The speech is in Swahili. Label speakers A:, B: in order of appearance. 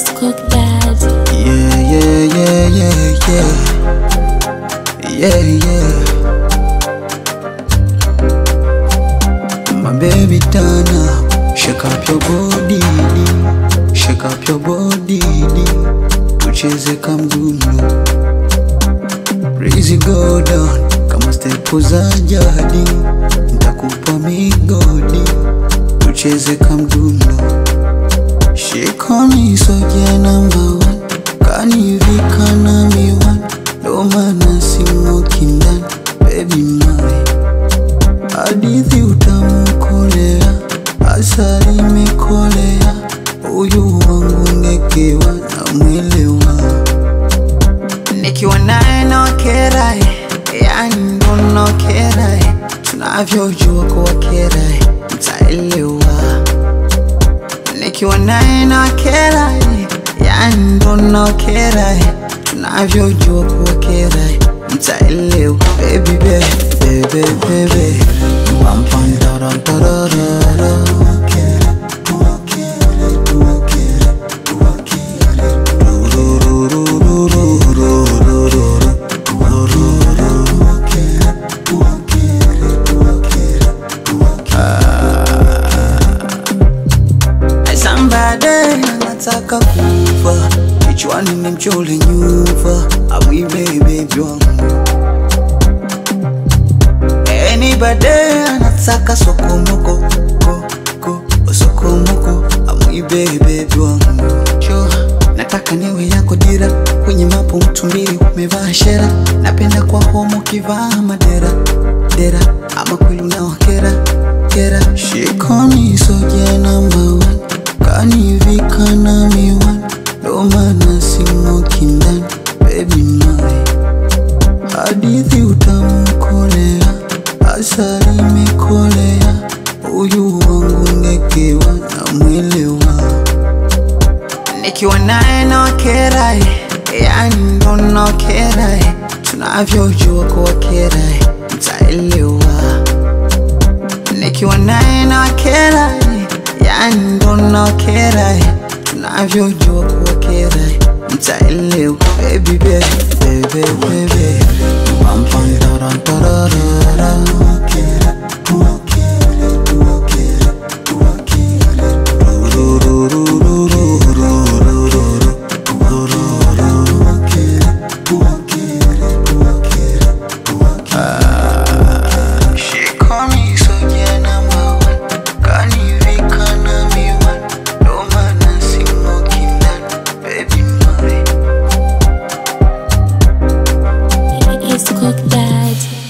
A: house cook that. Yeah, yeah, yeah, yeah, yeah. Yeah, yeah. My baby, turn up. Shake up your body. Shake up your body. Tucheze kamdumu. Breezy go down kama stepu za jadi, ntakupa migodi tucheze kamdumu kerai yani mbono kerai. Tunavyojua kuwa kerai. Mtaelewa nikiwa naye na kerai. Yani mbono kerai. Tunavyojua kuwa kerai. Mtaelewa baby baby baby baby. Wampantarampararam anataka kufa. Kichwani ni mchole nyufa amwibe baby wangu Anybody anataka sokomoko ko ko sokomoko amwibe baby wangu Sure, nataka niwe yako dira. Kwenye mapo mtumbili umevaa shera. Napenda kwa homo kivaa madera. Dera ama kweli unawakera kera. Shikoni soja number one kanivika na miwani ndomana sing'oki ndani. Baby my. Hadithi utamkolea asali nikiwa naye nawakerai, yani ndo nawakerai, tunavyojua kuwakerai, mtaelewa, nikiwa naye nawakerai, yani ndo nawakerai, tunavyojua kuwakerai, mtaelewa, baby baby baby baby Pam pam taram tararara cook that.